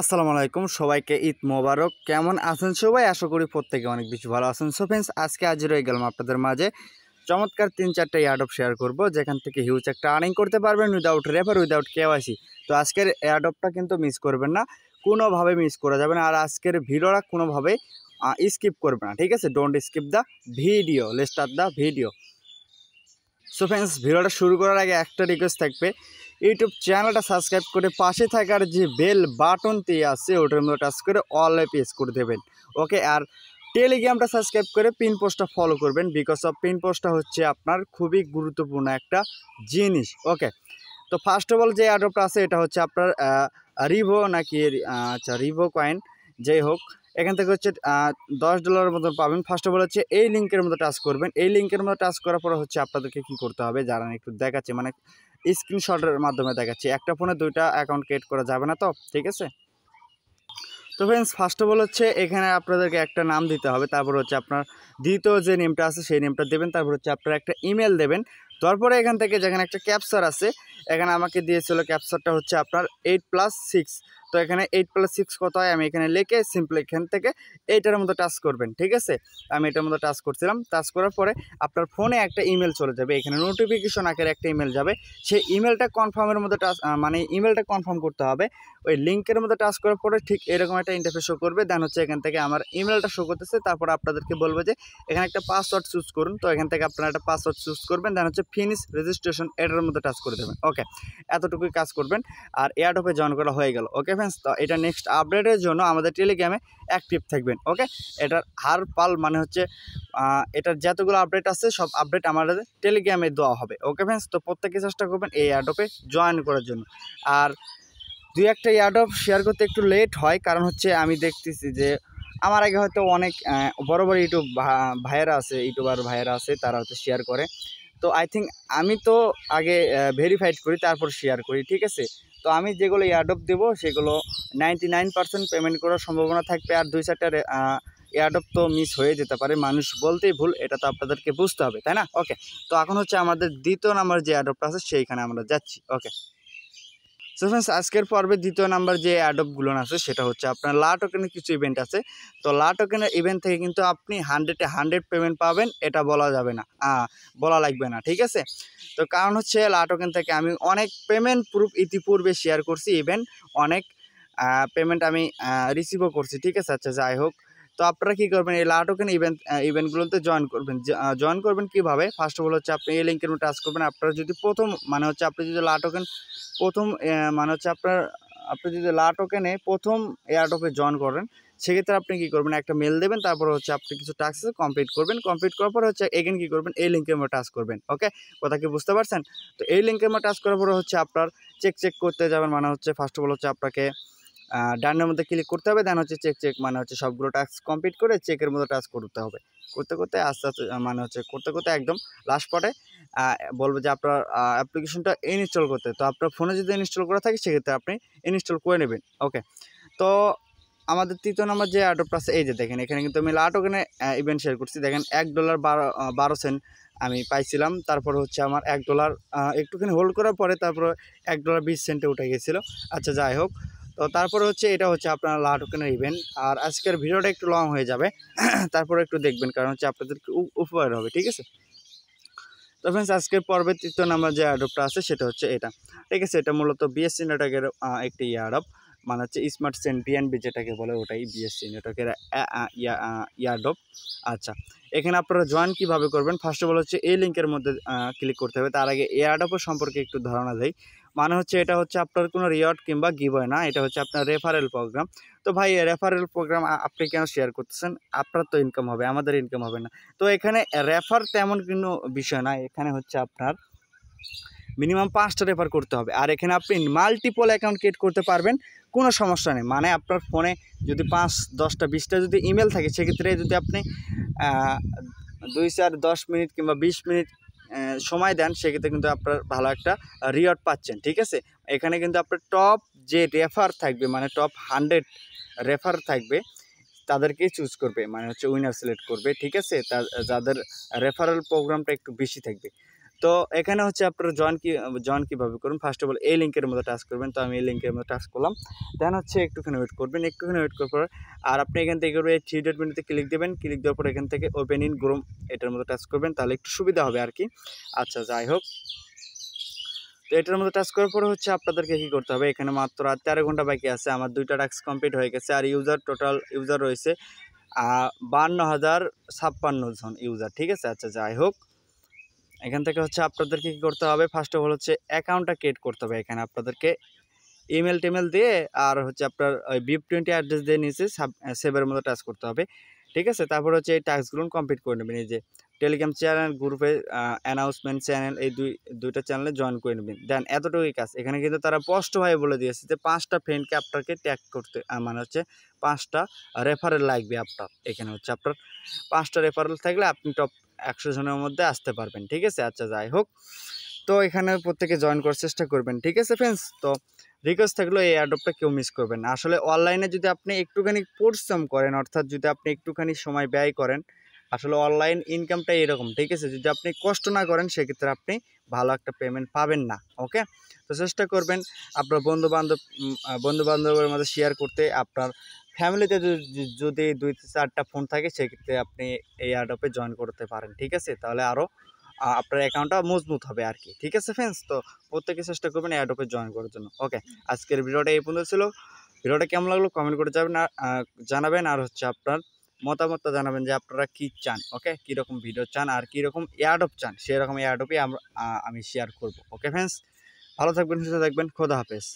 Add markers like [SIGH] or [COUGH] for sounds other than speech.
আসসালামু আলাইকুম, সবাইকে ঈদ মোবারক। কেমন আছেন সবাই? আশা করি প্রত্যেকে অনেক বেশি ভালো আছেন। সো ফ্রেন্ডস আজকে আজ রয়ে গেলাম আপনাদের মাঝে চমৎকার তিন চারটে অ্যাডপ শেয়ার করব, যেখান থেকে হিউজ একটা আর্নিং করতে পারবেন উইদাউট রেফার উইদাউট কেওয়াইসি তো আজকের অ্যাডপটা কিন্তু মিস করবেন না, কোনোভাবে মিস করা যাবে না। আর আজকের ভিডিওটা কোনোভাবে স্কিপ করবে না, ঠিক আছে? Don't skip the video last R the video so friends ভিডিওটা শুরু করার আগে একটা রিকোয়েস্ট থাকবে ইউটিউব চ্যানেলটা সাবস্ক্রাইব করে পাশে থাকার যে বেল বাটনটি আছে, ওটার মধ্যে টাচ করে অল এ পেস করে দেবেন। ওকে, আর টেলিগ্রামটা সাবস্ক্রাইব করে পিন পোস্টটা ফলো করবেন বিকজ অফ পিন পোস্টটা হচ্ছে আপনার খুবই গুরুত্বপূর্ণ একটা জিনিস। ওকে, তো ফার্স্ট অফ অল যে অ্যাডপটা আছে, এটা হচ্ছে আপনার রিভো নাকি আচ্ছা রিভো কয়েন যেই হোক, এখান থেকে হচ্ছে দশ ডলারের মতো পাবেন। ফার্স্ট অফ অল হচ্ছে এই লিঙ্কের মধ্যে টাচ করবেন। এই লিঙ্কের মধ্যে টাচ করার পরে হচ্ছে আপনাদেরকে কী করতে হবে, যারা একটু দেখাচ্ছে মানে স্ক্রিনশটের মাধ্যমে দেখাচ্ছি। একটা ফোনে দুইটা অ্যাকাউন্ট ক্রিয়েট করা যাবে না তো? ঠিক আছে? তো ফ্রেন্ডস ফার্স্ট অফ অল হচ্ছে এখানে আপনাদেরকে একটা নাম দিতে হবে। তারপর হচ্ছে আপনার দ্বিতীয় যে নেমটা আছে, সেই নেমটা দেবেন। তারপর হচ্ছে আপনারা একটা ইমেল দেবেন। তারপরে এখান থেকে যেখানে একটা ক্যাপচার আছে, এখানে আমাকে দিয়েছিল ক্যাপচারটা হচ্ছে আপনার এইট প্লাস সিক্স তো এখানে এইট প্লাস সিক্স কত হয়? আমি এখানে লিখে সিম্পল এখান থেকে এইটার মতো টাচ করবেন, ঠিক আছে? আমি এটার মতো টাচ করছিলাম টাচ করার পরে আপনার ফোনে একটা ইমেল চলে যাবে, এখানে নোটিফিকেশন আকারে একটা ইমেল যাবে। সেই ইমেলটা কনফার্মের মধ্যে টাচ মানে ইমেলটা কনফার্ম করতে হবে। ওই লিঙ্কের মধ্যে টাচ করার পরে ঠিক এরকম একটা ইন্টারফেস শো করবে দেন হচ্ছে এখান থেকে আমার ইমেলটা শো করতেছে, তারপর আপনাদেরকে বলব যে এখানে একটা পাসওয়ার্ড চুজ করুন। তো এখান থেকে আপনারা একটা পাসওয়ার্ড চুজ করবেন দেন হচ্ছে ফিনিশ রেজিস্ট্রেশন এটার মধ্যে টাচ করে দেবেন ওকে এতটুকুই কাজ করবেন, আর এয়ারডপে জয়েন করা হয়ে গেল ওকে ফ্রেন্ডস তো এটা নেক্সট আপডেটের জন্য আমাদের টেলিগ্রামে অ্যাক্টিভ থাকবেন ওকে এটার হার পাল মানে হচ্ছে এটার যতগুলো আপডেট আছে, সব আপডেট আমাদের টেলিগ্রামে দেওয়া হবে ওকে ফ্রেন্ডস তো প্রত্যেকে চেষ্টা করবেন এই অ্যাডপে জয়েন করার জন্য। আর দুই একটা ইয়ার্ডপ শেয়ার করতে একটু লেট হয়, কারণ হচ্ছে আমি দেখতেছি যে, আমার আগে হয়তো অনেক বড় বড় ইউটিউব ভাইয়েরা আছে, ইউটিউবার ভাইয়েরা আছে, তারা হয়তো শেয়ার করে। তো আই থিঙ্ক আমি তো আগে ভেরিফাইড করি, তারপর শেয়ার করি, ঠিক আছে? তো আমি যেগুলো এয়ারডপ দেবো, সেগুলো নাইনটি পেমেন্ট করার সম্ভাবনা থাকবে আর দুই চারটা এয়ারডপ তো মিস হয়ে যেতে পারে। মানুষ বলতেই ভুল, এটা তো আপনাদেরকে বুঝতে হবে, তাই না? ওকে তো এখন হচ্ছে আমাদের দ্বিতীয় নাম্বার যে এয়ারডপটা আছে, সেইখানে আমরা যাচ্ছি। ওকে সো ফ্রেন্ডস আজকের পর্বে দ্বিতীয় নাম্বার যে অ্যাডপগুলো আছে, সেটা হচ্ছে আপনার লা টোকেনের কিছু ইভেন্ট আছে। তো লা টোকেনের ইভেন্ট থেকে কিন্তু আপনি হান্ড্রেডে হান্ড্রেড পেমেন্ট পাবেন, এটা বলা যাবে না। বলা লাগবে না, ঠিক আছে? তো কারণ হচ্ছে লা টোকেন থেকে আমি অনেক পেমেন্ট প্রুফ ইতিপূর্বে শেয়ার করছি ইভেন অনেক পেমেন্ট আমি রিসিভও করছি, ঠিক আছে? আচ্ছা যাই হোক। তো আপনারা কী করবেন? এই লা টোকেন ইভেন্ট ইভেন্টগুলোতে জয়েন করবেন? জয়েন করবেন কীভাবে? ফার্স্ট অফ অল হচ্ছে আপনি এই লিঙ্কের মধ্যে টাচ করবেন। আপনারা যদি প্রথম মানে হচ্ছে আপনি যদি লা টোকেন প্রথম মানে হচ্ছে আপনার, আপনি যদি লা টোকেনে প্রথম এয়ারটপে জয়েন করেন, সেক্ষেত্রে আপনি কী করবেন? একটা মেল দেবেন, তারপর হচ্ছে আপনি কিছু টাস্ক কমপ্লিট করবেন। কমপ্লিট করার পরে হচ্ছে এগেন কী করবেন? এই লিঙ্কের মধ্যে টাচ করবেন ওকে কথা কি বুঝতে পারছেন? তো এই লিঙ্কের মধ্যে টাচ করার পরে হচ্ছে আপনার চেক চেক করতে যাবেন মানে হচ্ছে ফার্স্ট অফ অল হচ্ছে আপনাকে ডানের মধ্যে ক্লিক করতে হবে দেন হচ্ছে চেক চেক মানে হচ্ছে সবগুলো টাস্ক কমপ্লিট করে চেকের মধ্যে টাচ করতে হবে। করতে করতে আস্তে আস্তে মানে হচ্ছে করতে করতে একদম লাস্ট পটে বলব যে আপনার অ্যাপ্লিকেশনটা ইনস্টল করতে। তো আপনার ফোনে যদি ইনস্টল করা থাকে, সেক্ষেত্রে আপনি ইনস্টল করে নেবেন। ওকে তো আমাদের তৃতীয় নম্বর যে অ্যাডপটা আছে এই যে দেখেন, এখানে কিন্তু আমি লাট ওখানে ইভেন্ট শেয়ার করছি। দেখেন, এক ডলার বারো বারো সেন্ট আমি পাইছিলাম। তারপর হচ্ছে আমার এক ডলার একটুখানি হোল্ড করার পরে তারপর এক ডলার বিশ সেন্টে উঠে গেছিল। আচ্ছা যাই হোক। তো তারপরে হচ্ছে এটা হচ্ছে আপনার লা টোকেনের ইভেন্ট আর আজকের ভিডিওটা একটু লং হয়ে যাবে। [CLEARS THROAT] তারপরে একটু দেখবেন, কারণ হচ্ছে আপনাদেরকে উপ- উপকার হবে, ঠিক আছে? তো ফ্রেন্ডস আজকের পর্বে তৃতীয় নাম্বার যে অ্যাডপটা আছে, সেটা হচ্ছে এটা। ঠিক আছে, এটা মূলত বিএসসি নেটওয়ার্কের একটি ইয়ারডপ মানে হচ্ছে স্মার্ট সেন বিএনবি যেটাকে বলে, ওটাই বিএসসি নেটওয়ার্কের ইয়ারডপ আচ্ছা এখানে আপনারা জয়েন কীভাবে করবেন? ফার্স্ট অফ অল হচ্ছে এই লিঙ্কের মধ্যে ক্লিক করতে হবে। তার আগে এয়ারডপের সম্পর্কে একটু ধারণা দেয় মানে হচ্ছে এটা হচ্ছে আপনার কোনো রিওয়ার্ড কিংবা গিভওয়ে না, এটা হচ্ছে আপনার রেফারেল প্রোগ্রাম তো ভাই রেফারেল প্রোগ্রাম আপনি কেন শেয়ার করতেছেন? আপনার তো ইনকাম হবে, আমাদের ইনকাম হবে না। তো এখানে রেফার তেমন কোনো বিষয় না, এখানে হচ্ছে আপনার মিনিমাম পাঁচটা রেফার করতে হবে। আর এখানে আপনি মাল্টিপল অ্যাকাউন্ট ক্রিয়েট করতে পারবেন, কোনো সমস্যা নেই। মানে আপনার ফোনে যদি পাঁচ, দশটা, বিশটা যদি ইমেল থাকে, সেক্ষেত্রে যদি আপনি দুই, চার, দশ মিনিট কিংবা বিশ মিনিট সময় দেন, সেক্ষেত্রে কিন্তু আপনার ভালো একটা রিওয়ার্ড পাচ্ছেন, ঠিক আছে? এখানে কিন্তু আপনার টপ যে রেফার থাকবে মানে টপ হান্ড্রেড রেফার থাকবে, তাদেরকেই চুজ করবে মানে হচ্ছে উইনার সিলেক্ট করবে, ঠিক আছে? তা, যাদের রেফারেল প্রোগ্রামটা একটু বেশি থাকবে। তো এখানে হচ্ছে আপনারা জয়েন কি জয়েন কীভাবে করুন? ফার্স্ট অফ অল এই লিঙ্কের মধ্যে টাচ করবেন, তো আমি এই লিঙ্কের মধ্যে টাচ করলাম। দেন হচ্ছে একটুখানি ওয়েট করবেন, একটুখানি ওয়েট করার পর আর আপনি এখান থেকে করবেন থ্রি ডট মেনুতে ক্লিক দেবেন ক্লিক দেওয়ার পর এখান থেকে ওপেন ইন গ্রুম এটার মধ্যে টাচ করবেন, তাহলে একটু সুবিধা হবে আর কি। আচ্ছা যাই হোক। তো এটার মধ্যে টাচ করার পরে হচ্ছে আপনাদেরকে কী করতে হবে? এখানে মাত্র আর তেরো ঘণ্টা বাকি আছে, আমার দুইটা টাস্ক কমপ্লিট হয়ে গেছে, আর ইউজার টোটাল ইউজার রয়েছে বান্ন হাজার ছাপ্পান্ন জন ইউজার ঠিক আছে? আচ্ছা যাই হোক। এখান থেকে হচ্ছে আপনাদেরকে কী করতে হবে? ফার্স্ট অফ অল হচ্ছে অ্যাকাউন্টটা ক্রিয়েট করতে হবে এখানে আপনাদেরকে। ইমেল টেমেল দিয়ে আর হচ্ছে আপনার ওই বিপ টোয়েন্টি অ্যাড্রেস দিয়ে নিচে সেভের মতো টাচ করতে হবে। ঠিক আছে? তারপর হচ্ছে এই টাস্কগুলো কমপ্লিট করে নেবেন। এই যে টেলিগ্রাম চ্যানেল গ্রুপে অ্যানাউন্সমেন্ট চ্যানেল এই দুই, দুইটা চ্যানেলে জয়েন করে নেবেন। দেন এতটুকুই কাজ। এখানে কিন্তু তারা স্পষ্টভাবে বলে দিয়েছে যে পাঁচটা ফ্রেন্ডকে আপনাকে ট্যাগ করতে মানে হচ্ছে পাঁচটা রেফারেল লাগবে আপনার। এখানে হচ্ছে আপনার পাঁচটা রেফারেল থাকলে আপনি টপ একশো জনের মধ্যে আসতে পারবেন, ঠিক আছে? আচ্ছা যাই হোক। তো এখানে প্রত্যেকে জয়েন করার চেষ্টা করবেন, ঠিক আছে ফ্রেন্ডস তো রিকোয়েস্ট থাকলেও এই অ্যাডপটা কেউ মিস করবেন না। আসলে অনলাইনে যদি আপনি একটুখানি পরিশ্রম করেন, অর্থাৎ যদি আপনি একটুখানি সময় ব্যয় করেন, আসলে অনলাইন ইনকামটা এরকম, ঠিক আছে? যদি আপনি কষ্ট না করেন, সেক্ষেত্রে আপনি ভালো একটা পেমেন্ট পাবেন না ওকে তো চেষ্টা করবেন আপনার বন্ধু বান্ধব বন্ধু বান্ধবের মধ্যে শেয়ার করতে, আপনার ফ্যামিলিতে যদি- দুই চারটা ফোন থাকে, সেক্ষেত্রে আপনি এই অ্যাডপে জয়েন করতে পারেন, ঠিক আছে? তাহলে আরও আপনার অ্যাকাউন্টটা মজবুত হবে আর কি ঠিক আছে ফ্রেন্ডস তো প্রত্যেকে চেষ্টা করবেন অ্যাডপে জয়েন করার জন্য ওকে আজকের ভিডিওটা এই পর্যন্ত ছিল। ভিডিওটা কেমন লাগল কমেন্ট করে যাবেন আর জানাবেন, আর হচ্ছে আপনার মতামতটা জানাবেন যে আপনারা কী চান ওকে কীরকম ভিডিও চান, আর কীরকম অ্যাডপ চান, সেরকম অ্যাডপই আমরা আমি শেয়ার করব ওকে ফ্রেন্ডস ভালো থাকবেন, সুস্থ থাকবেন, খোদা হাফেজ।